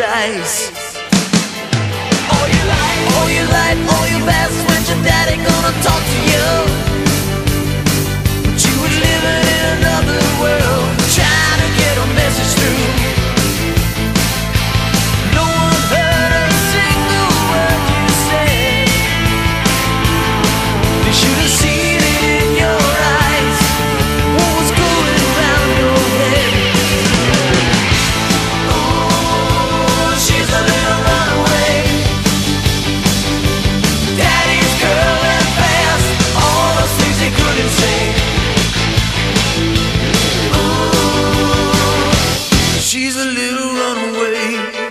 rise All your life, all your life, all your best When's your daddy gonna talk to you? run away.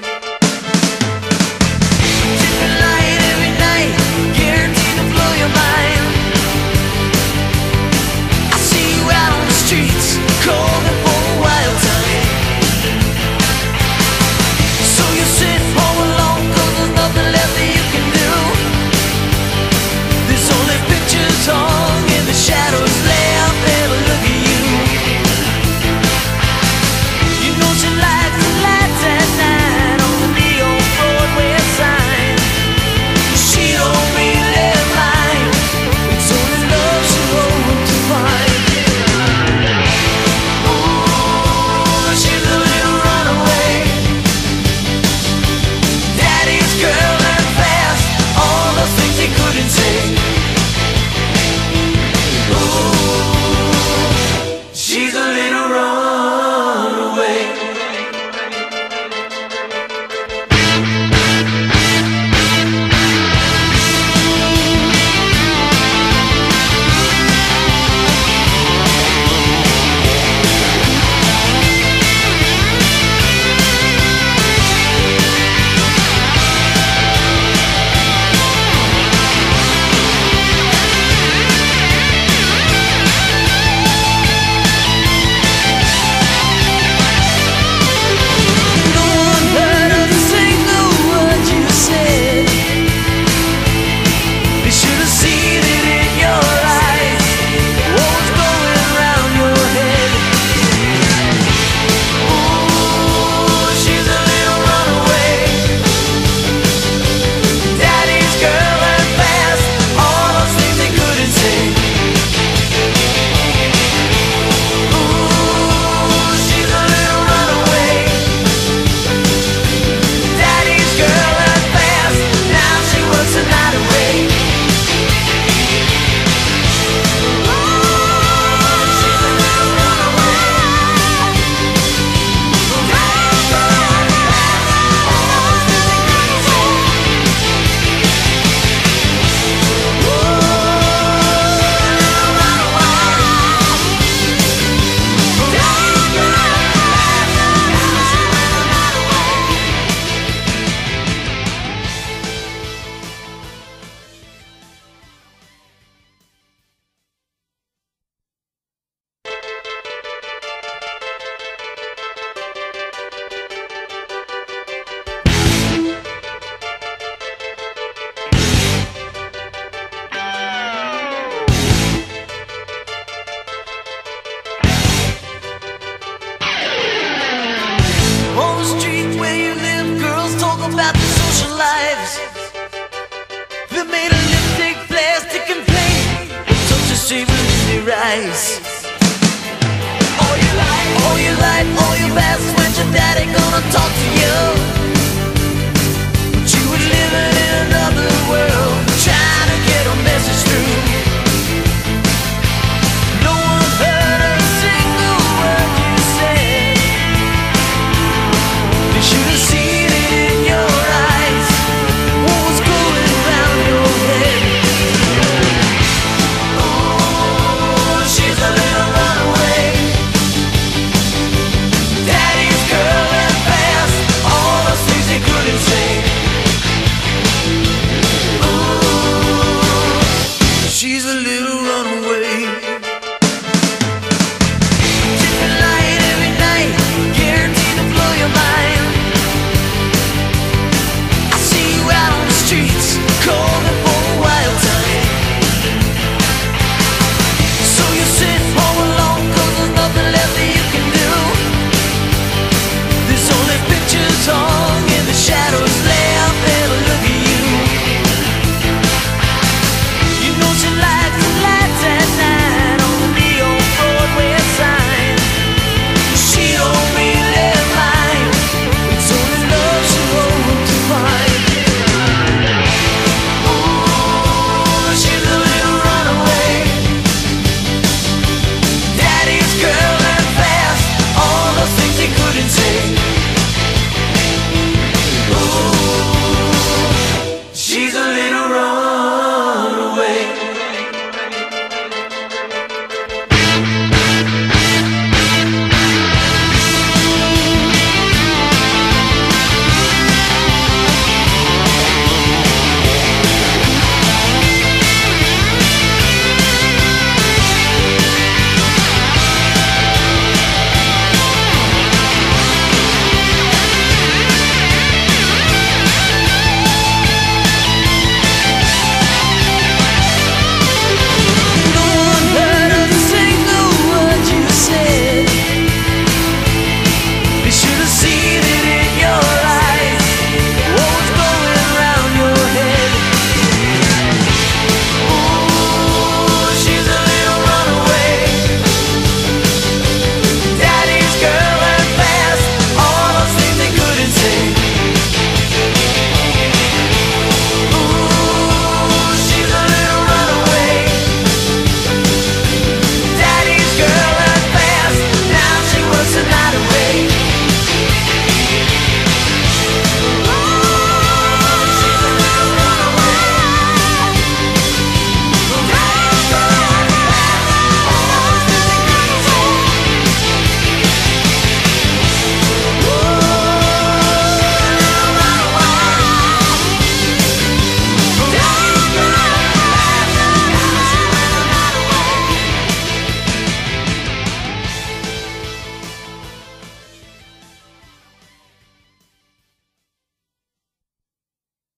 rise All your life, all your life, all your best When your daddy gonna talk to you? But you were living in another world Trying to get a message through run away.